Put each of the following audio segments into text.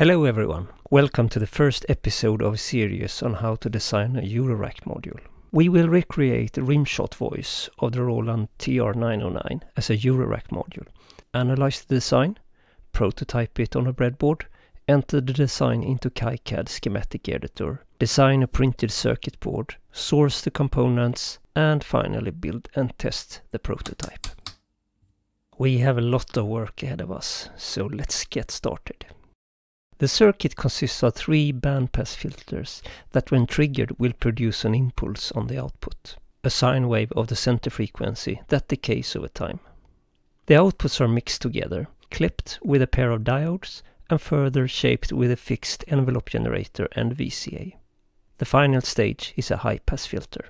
Hello everyone, welcome to the first episode of a series on how to design a Eurorack module. We will recreate the rimshot voice of the Roland TR909 as a Eurorack module, analyze the design, prototype it on a breadboard, enter the design into KiCad schematic editor, design a printed circuit board, source the components, and finally build and test the prototype. We have a lot of work ahead of us, so let's get started. The circuit consists of three bandpass filters that when triggered will produce an impulse on the output, a sine wave of the center frequency that decays over time. The outputs are mixed together, clipped with a pair of diodes and further shaped with a fixed envelope generator and VCA. The final stage is a high-pass filter.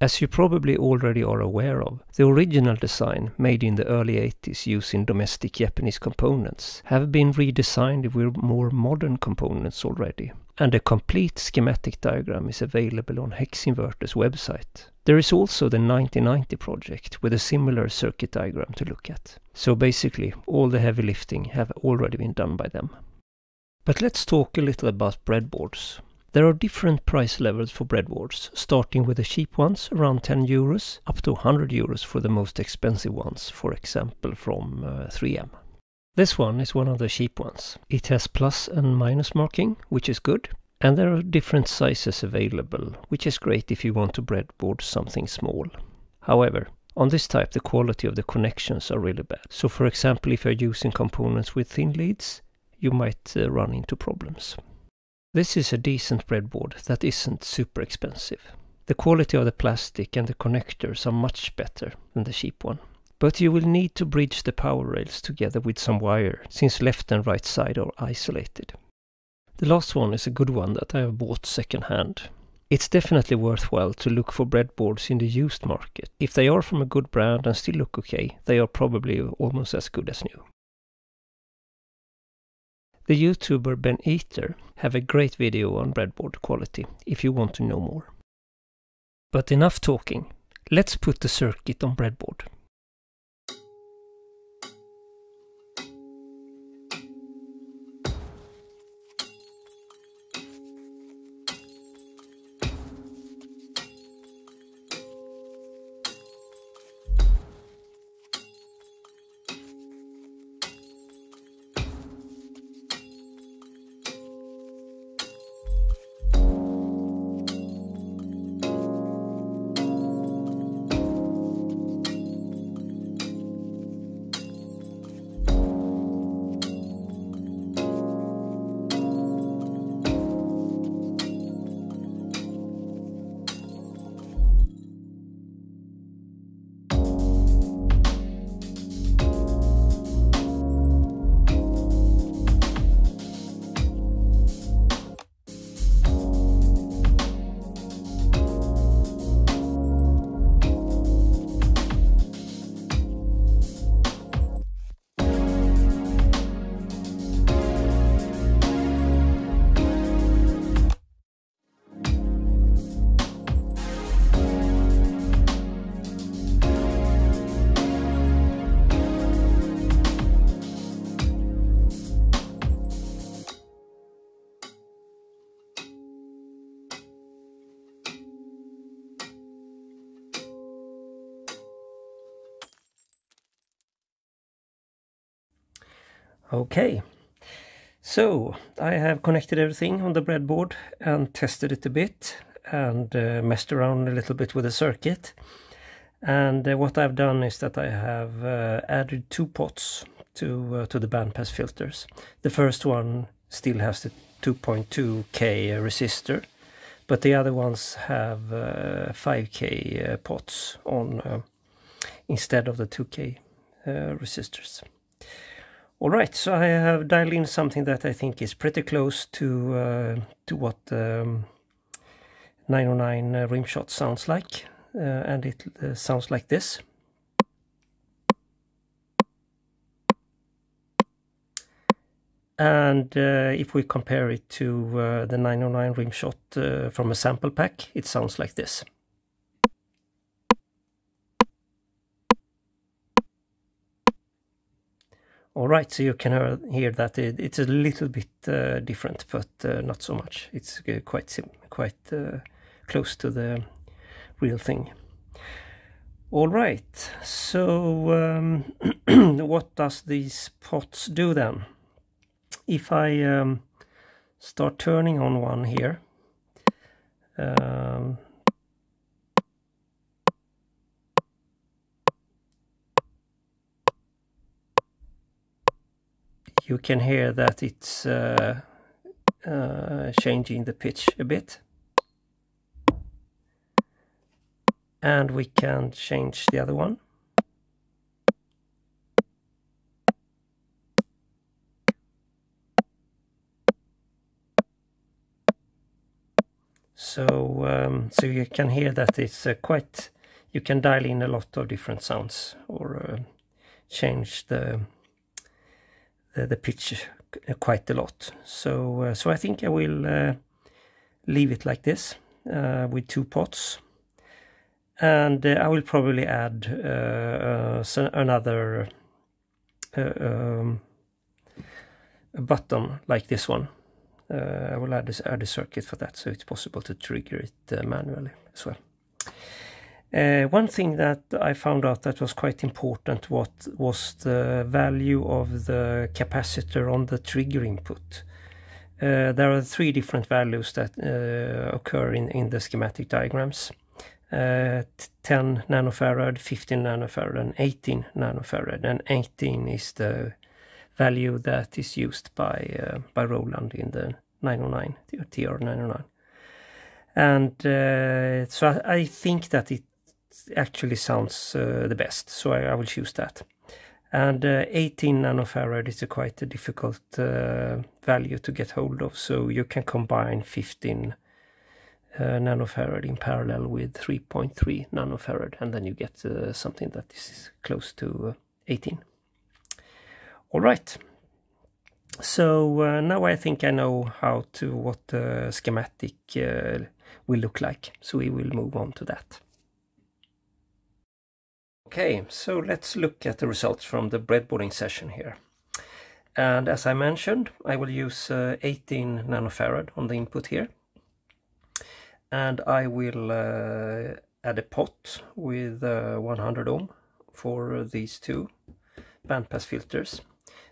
As you probably already are aware of, the original design, made in the early 80s using domestic Japanese components, have been redesigned with more modern components already, and a complete schematic diagram is available on Hexinverter's website. There is also the 1990 project with a similar circuit diagram to look at. So basically, all the heavy lifting have already been done by them. But let's talk a little about breadboards. There are different price levels for breadboards, starting with the cheap ones around 10 euros up to 100 euros for the most expensive ones, for example from uh, 3M. This one is one of the cheap ones. It has plus and minus marking, which is good, and there are different sizes available, which is great if you want to breadboard something small. However, on this type the quality of the connections are really bad. So for example, if you're using components with thin leads, you might uh, run into problems. This is a decent breadboard that isn't super expensive. The quality of the plastic and the connectors are much better than the cheap one. But you will need to bridge the power rails together with some wire, since left and right side are isolated. The last one is a good one that I have bought second hand. It's definitely worthwhile to look for breadboards in the used market. If they are from a good brand and still look okay, they are probably almost as good as new. The YouTuber Ben Eater have a great video on breadboard quality if you want to know more. But enough talking. Let's put the circuit on breadboard. Okay, so I have connected everything on the breadboard and tested it a bit and uh, messed around a little bit with the circuit. And uh, what I've done is that I have uh, added two pots to uh, to the bandpass filters. The first one still has the 2.2k resistor, but the other ones have 5k uh, uh, pots on instead of the 2k resistors. Alright, so I have dialed in something that I think is pretty close to uh, to what um, 909 uh, rimshot sounds like, uh, and it uh, sounds like this. And uh, if we compare it to uh, the 909 rimshot from a sample pack, it sounds like this. All right, so you can hear, that it, it's a little bit uh, different, but uh, not so much. It's uh, quite sim quite uh, close to the real thing. All right, so um, what does these pots do then? If I um, start turning on one here, you can hear that it's uh, uh, changing the pitch a bit. and we can change the other one. So, um, so you can hear that it's uh, quite, you can dial in a lot of different sounds or uh, change the, the, the pitch quite a lot. So, uh, so I think I will uh, leave it like this uh, with two pots and uh, I will probably add uh, another um, button like this one. I will add, this, add a circuit for that so it's possible to trigger it manually as well. Uh, one thing that I found out that was quite important what was the value of the capacitor on the trigger input. Uh, there are three different values that uh, occur in, in the schematic diagrams. Uh, 10 nanofarad, 15 nanofarad and 18 nanofarad and 18 is the value that is used by by Roland in the 909 TR909 and uh, so I, I, think that it actually sounds uh, the best so I, I, will choose that and uh, 18 nanofarad is a quite a difficult uh, value to get hold of so you can combine 15 uh, nanofarad in parallel with 3.3 nanofarad and then you get something that is close to uh, 18. All right. So uh, now I think I know how to what the schematic uh, will look like. So we will move on to that. Okay, so let's look at the results from the breadboarding session here. And as I mentioned, I will use uh, 18 nanofarad on the input here and I will uh, add a pot with uh, 100 ohm for these two bandpass filters.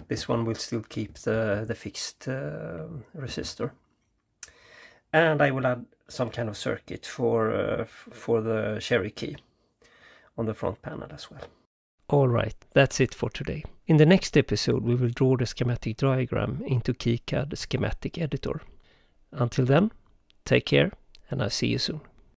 This one will still keep the, the fixed uh, resistor. And I will add some kind of circuit for, uh, for the cherry key on the front panel as well. Alright, that's it for today. In the next episode we will draw the schematic diagram into KiCad schematic editor. Until then, take care and I'll see you soon.